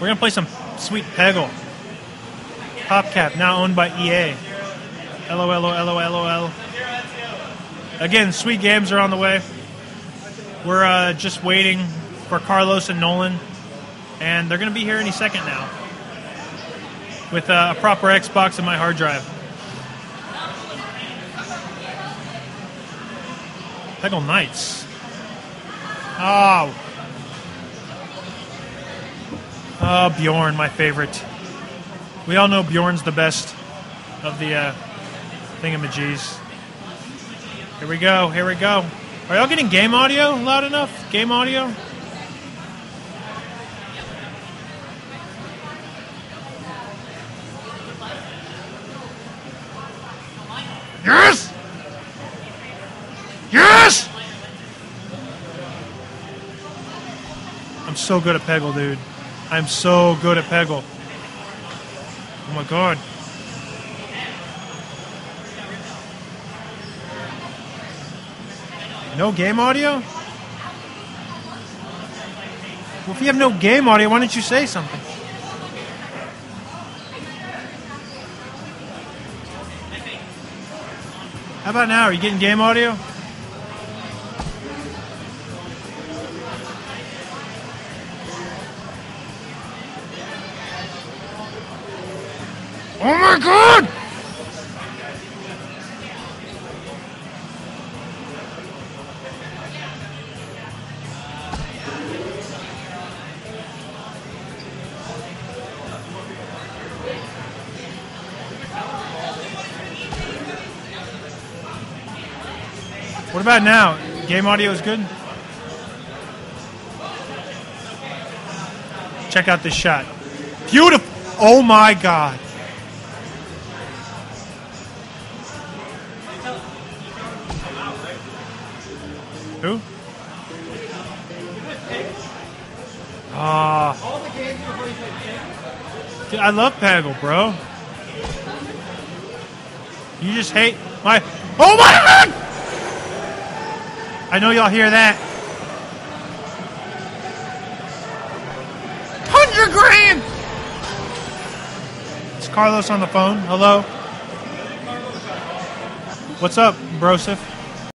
We're gonna play some sweet Peggle. PopCap, now owned by EA. LOL, LOL, Again, sweet games are on the way. We're uh, just waiting for Carlos and Nolan, and they're gonna be here any second now. With a proper Xbox and my hard drive. Peggle Nights. Oh. Oh, Bjorn, my favorite. We all know Bjorn's the best of the uh, thingamajigs. Here we go, here we go. Are y'all getting game audio loud enough? Game audio? Yes! Yes! I'm so good at Peggle, dude. I'm so good at Peggle. Oh my god. No game audio? Well, if you have no game audio, why don't you say something? How about now? Are you getting game audio? Oh my god! What about now? Game audio is good? Check out this shot. Beautiful! Oh my god. Who? Ah. Dude, I love Peggle, bro. You just hate my. Oh my god! I know y'all hear that. Hundred grand! It's Carlos on the phone. Hello? What's up, Broseph?